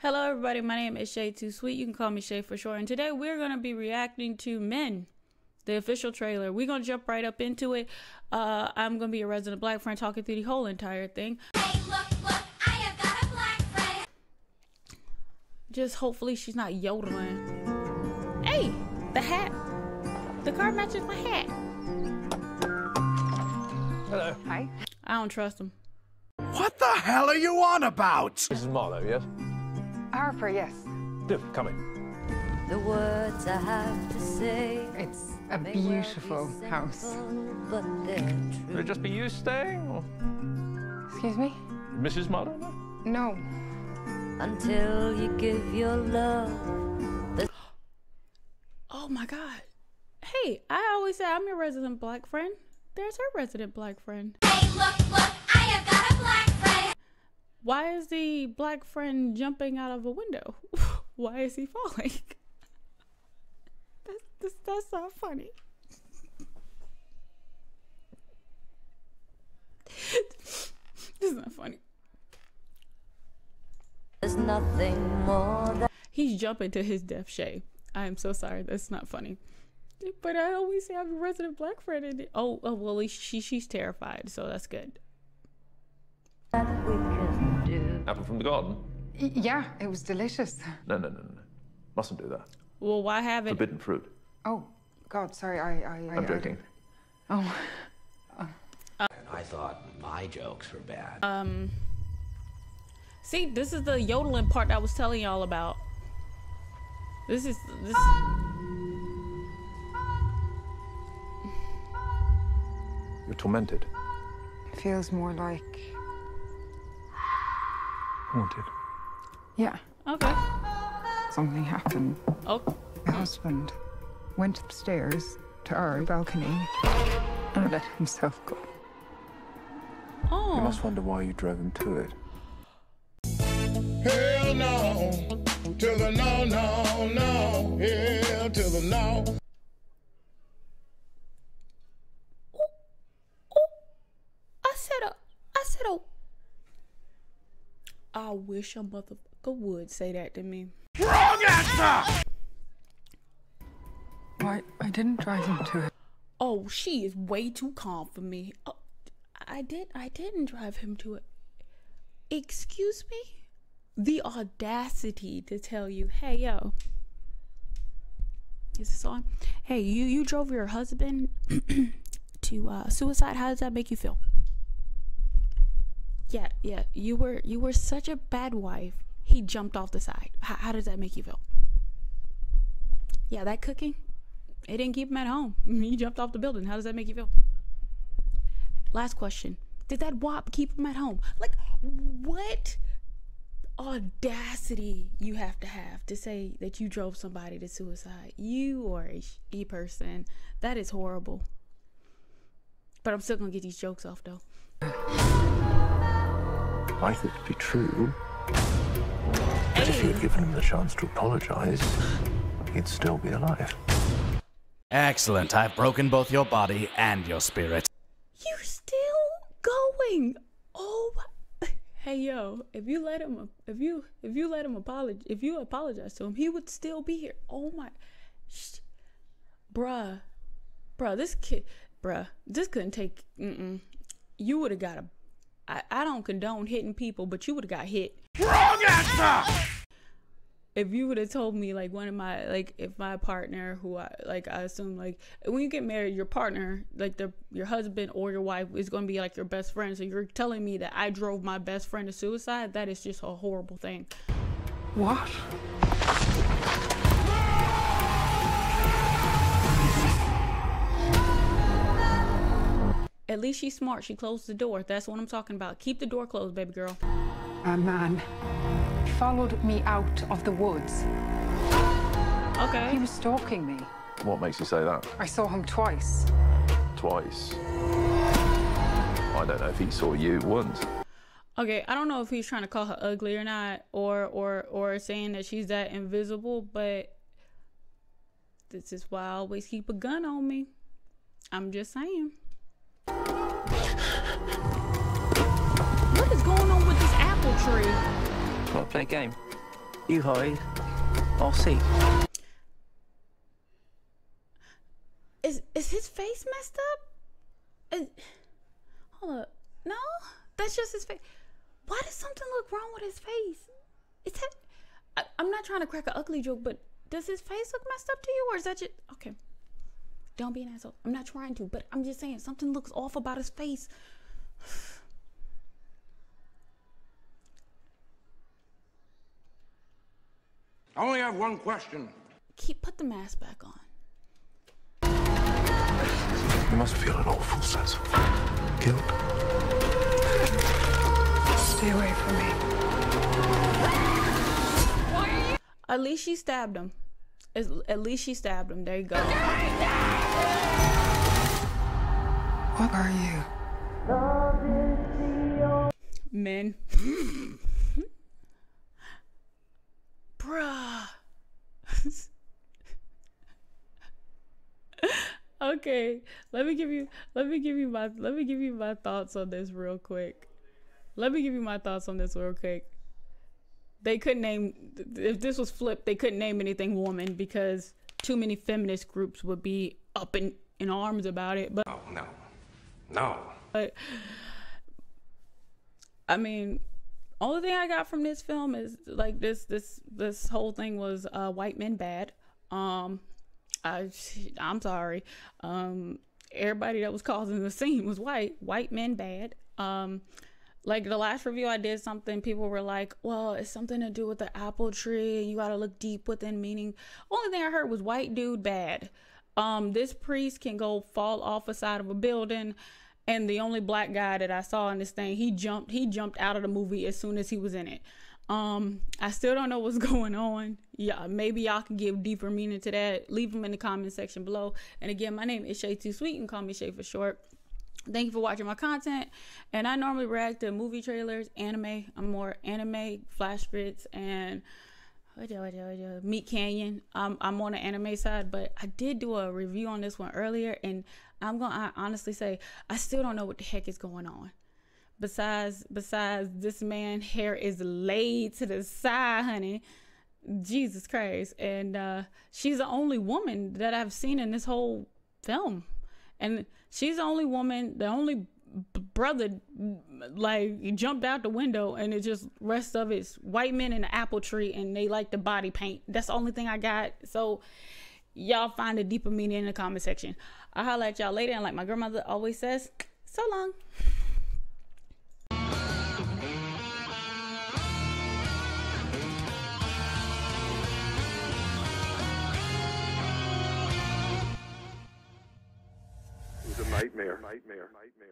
Hello, everybody. My name is Shay Too Sweet. You can call me Shay for short. And today we're going to be reacting to Men, the official trailer. We're going to jump right up into it. Uh, I'm going to be a resident black friend talking through the whole entire thing. Hey, look, look, I have got a black friend. Just hopefully she's not yodeling. Hey, the hat. The car matches my hat. Hello. Hi. I don't trust him. What the hell are you on about? This is Marlowe, yes? Harper, yes. Do, come in. The words I have to say. It's a may well be beautiful house. simple, But they're Would it just be you staying, or Excuse me? Mrs. Marlowe? No? No. Until you give your love. Oh my God. Hey, I always say I'm your resident black friend. There's her resident black friend. Hey, look, look, I have got a black friend. Why is the black friend jumping out of a window? Why is he falling? That's, that's, that's not funny. this is not funny. There's nothing more that He's jumping to his death, Shay. I am so sorry. That's not funny. But I always say I'm a resident black friend. And oh, oh, well, she, she's terrified, so that's good. do. Apple from the garden? Yeah, it was delicious. No, no, no, no. no. Mustn't do that. Well, why have it? Forbidden fruit. Oh, God, sorry. I. I, I I'm I- joking. oh. I thought my jokes were bad. Um, see, this is the yodeling part I was telling y'all about. This is this. You're tormented. It feels more like. Haunted. Yeah, Okay. something happened. Oh, My husband went upstairs to our balcony and let himself go. Oh. You must wonder why you drove him to it. Hell no. To the no, no, no. Hell to the no. I said a. I said a. I wish a motherfucker would say that to me. Wrong answer! I, I didn't drive him to it. Oh, she is way too calm for me. Oh, I did. I didn't drive him to it. Excuse me. The audacity to tell you, "Hey, yo, is this on? Hey, you you drove your husband to uh, suicide. How does that make you feel?" Yeah, yeah. You were you were such a bad wife. He jumped off the side. How, how does that make you feel? Yeah, that cooking. It didn't keep him at home. He jumped off the building. How does that make you feel? Last question. Did that wop keep him at home? Like, what audacity you have to have to say that you drove somebody to suicide? You are a e person. That is horrible. But I'm still gonna get these jokes off though. I thought it'd be true. But if you'd given him the chance to apologize, he'd still be alive. Excellent. I've broken both your body and your spirit. You're still going. Oh, hey yo! If you let him, if you if you let him apologize, if you apologize to him, he would still be here. Oh my, Shh. bruh, bruh, this kid, bruh, this couldn't take. Mm-mm. You would have got a. I, I don't condone hitting people, but you would have got hit. Wrong answer! if you would have told me like one of my like if my partner who I like I assume like when you get married your partner like the your husband or your wife is going to be like your best friend so you're telling me that I drove my best friend to suicide that is just a horrible thing What? At least she's smart she closed the door that's what I'm talking about keep the door closed baby girl A man followed me out of the woods. Okay. He was stalking me. What makes you say that? I saw him twice. Twice. I don't know if he saw you once. okay I don't know if he's trying to call her ugly or not or or or saying that she's that invisible but this is why I always keep a gun on me I'm just saying What is going on with this apple tree? Well, play a game. You hide. I'll see. Is is his face messed up? Is, hold up. No, that's just his face. Why does something look wrong with his face? Is that? I, I'm not trying to crack an ugly joke, but does his face look messed up to you, or is that just okay? Don't be an asshole. I'm not trying to, but I'm just saying something looks off about his face. I only have one question. Keep put the mask back on. You must feel an awful sense of guilt. Stay away from me. At least she stabbed him. At at least she stabbed him. There you go. What are you? Men. Bruh. okay, let me give you let me give you my let me give you my thoughts on this real quick. Let me give you my thoughts on this real quick. They couldn't name if this was flipped, they couldn't name anything woman because too many feminist groups would be up in, in arms about it. But Oh, no. No. But I mean, only thing I got from this film is like this this this whole thing was uh, white men bad. Um, I I'm sorry. Um, everybody that was causing the scene was white. White men bad. Um, like the last review I did something, people were like, "Well, it's something to do with the apple tree, you got to look deep within meaning." Only thing I heard was white dude bad. Um, this priest can go fall off a side of a building, and the only black guy that I saw in this thing, he jumped, he jumped out of the movie as soon as he was in it. Um, I still don't know what's going on. Yeah, maybe y'all can give deeper meaning to that. Leave them in the comment section below. And again, my name is Shay Too Sweet. and call me Shay for short. Thank you for watching my content. And I normally react to movie trailers, anime. I'm more anime, Flashgitz, and what do I do? I do? Meat Canyon. Um, I'm on the anime side, but I did do a review on this one earlier, and I'm gonna honestly say I still don't know what the heck is going on. Besides, besides this man hair is laid to the side, honey. Jesus Christ. And uh, she's the only woman that I've seen in this whole film. And she's the only woman, the only brother, like, he jumped out the window, and it just, rest of it's white men in the apple tree, and they like the body paint. That's the only thing I got. So, y'all find a deeper meaning in the comment section. I'll holla at y'all later, and like my grandmother always says, so long. It was a nightmare. Nightmare. Nightmare.